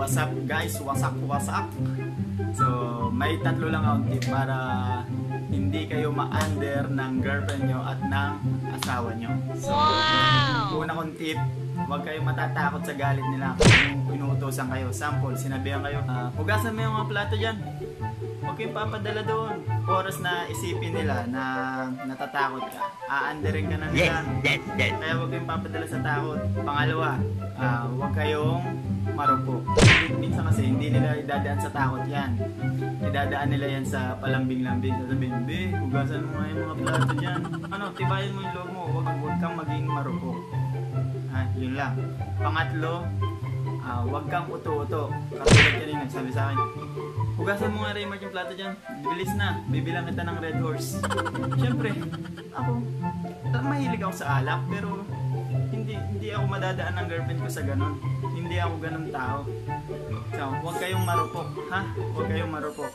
what's up guys? Wasak wasak. So, may tatlo lang akong tip para hindi kayo ma-under ng girlfriend nyo at ng asawa nyo. So, una kong tip, huwag kayong matatakot sa galit nila kung inuutosan kayo. Sample, sinabihan kayo, ah, hugasan mo yung mga plato dyan. Huwag kayong papadala doon. Oras na isipin nila na natatakot ka. Aanderin ka na nila. Kaya huwag kayong papadala sa takot. Pangalawa, ah, huwag kayong marupok. Minsan kasi hindi nila idadaan sa takot yan. Idadaan nila yan sa palambing-lambing. Sasabihin, be, hugasan mo nga yung mga plato dyan. Ano, tibayan mo yung loob mo. Huwag, huwag kang maging marupok. Ah, yun lang. Pangatlo, ah, huwag kang uto-uto. Katulad kanina, sabi sa akin, hugasan mo nga Raymart yung plato dyan. Bilis na, bibilang kita ng red horse. Siyempre, ako, ah, mahilig ako sa alak, pero hindi hindi ako madadaan ng girlfriend ko sa ganun. Hindi ako ganun tao. So, huwag kayong marupok, ha? Huwag kayong marupok.